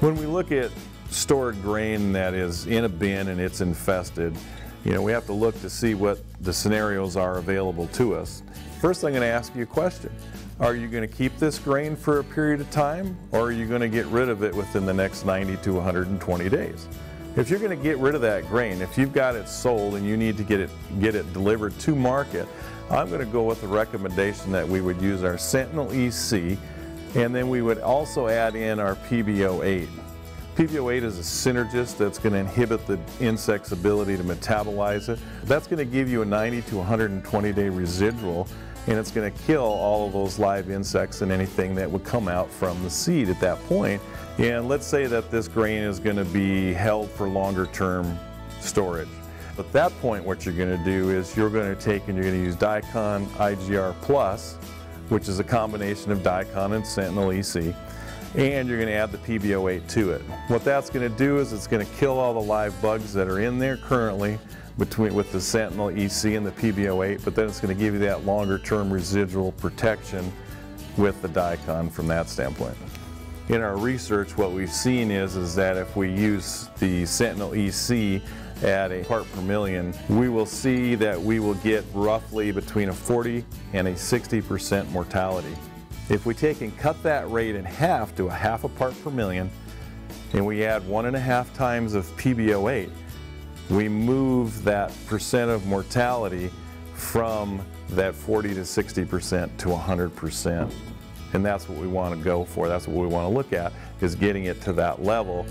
When we look at stored grain that is in a bin and it's infested, you know, we have to look to see what the scenarios are available to us. First, I'm going to ask you a question. Are you going to keep this grain for a period of time or are you going to get rid of it within the next 90 to 120 days? If you're going to get rid of that grain, if you've got it sold and you need to get it, get it delivered to market, I'm going to go with the recommendation that we would use our Centynal EC and then we would also add in our PBO8. PBO8 is a synergist that's going to inhibit the insect's ability to metabolize it. That's going to give you a 90 to 120 day residual and it's going to kill all of those live insects and anything that would come out from the seed at that point. And let's say that this grain is going to be held for longer term storage. At that point what you're going to do is you're going to take and you're going to use Diacon IGR Plus, which is a combination of Diacon and Centynal EC and you're going to add the PBO8 to it. What that's going to do is it's going to kill all the live bugs that are in there currently between with the Centynal EC and the PBO8, but then it's going to give you that longer term residual protection with the Diacon from that standpoint. In our research, what we've seen is, is that if we use the Centynal EC at a part per million, we will see that we will get roughly between a 40 and a 60% mortality. If we take and cut that rate in half to a half a part per million, and we add one and a half times of PBO8, we move that percent of mortality from that 40 to 60% to 100%. And that's what we want to go for. That's what we want to look at, is getting it to that level